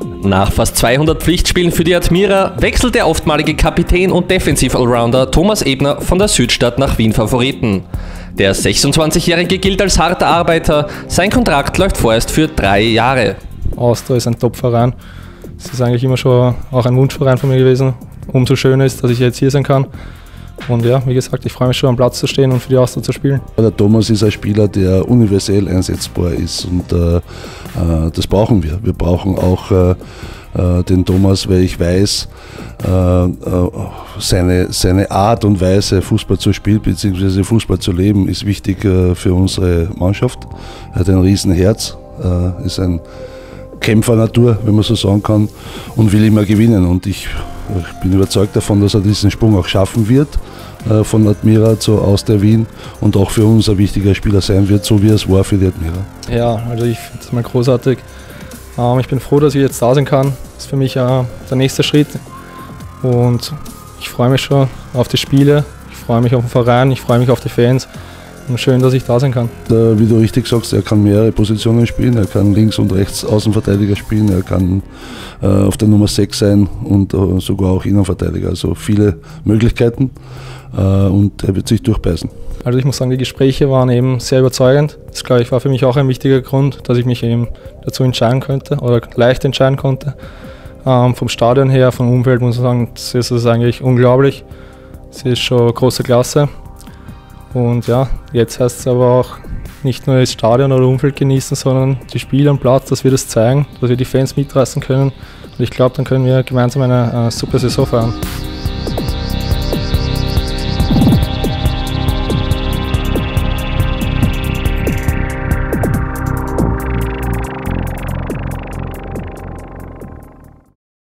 Nach fast 200 Pflichtspielen für die Admira wechselt der oftmalige Kapitän und Defensiv-Allrounder Thomas Ebner von der Südstadt nach Wien Favoriten. Der 26-Jährige gilt als harter Arbeiter, sein Kontrakt läuft vorerst für drei Jahre. Austria ist ein Top-Verein. Es ist eigentlich immer schon auch ein Wunschverein von mir gewesen. Umso schöner ist, dass ich jetzt hier sein kann. Und ja, wie gesagt, ich freue mich schon am Platz zu stehen und für die Austria zu spielen. Der Thomas ist ein Spieler, der universell einsetzbar ist und äh, äh das brauchen wir. Wir brauchen auch äh, äh den Thomas, weil ich weiß, äh, äh, seine, seine Art und Weise, Fußball zu spielen bzw. Fußball zu leben, ist wichtig für unsere Mannschaft. Er hat ein Riesenherz, ist ein Kämpfernatur, wenn man so sagen kann, und will immer gewinnen. Und ich, ich bin überzeugt davon, dass er diesen Sprung auch schaffen wird äh, von Admira zu aus der Wien und auch für uns ein wichtiger Spieler sein wird, so wie es war für die Admira. Ja, also ich finde das mal großartig. Ähm, ich bin froh, dass ich jetzt da sein kann. Das ist für mich äh, der nächste Schritt. Und ich freue mich schon auf die Spiele, ich freue mich auf den Verein, ich freue mich auf die Fans. Und schön, dass ich da sein kann. Wie du richtig sagst, er kann mehrere Positionen spielen. Er kann links und rechts Außenverteidiger spielen. Er kann äh, auf der Nummer 6 sein und äh, sogar auch Innenverteidiger. Also viele Möglichkeiten äh, und er wird sich durchbeißen. Also ich muss sagen, die Gespräche waren eben sehr überzeugend. Das glaube ich war für mich auch ein wichtiger Grund, dass ich mich eben dazu entscheiden könnte oder leicht entscheiden konnte. Ähm, vom Stadion her, vom Umfeld muss ich sagen, das ist es eigentlich unglaublich. Es ist schon große Klasse. Und ja, jetzt heißt es aber auch nicht nur das Stadion oder Umfeld genießen, sondern die Spiele am Platz, dass wir das zeigen, dass wir die Fans mitreißen können. Und ich glaube, dann können wir gemeinsam eine, eine super Saison fahren.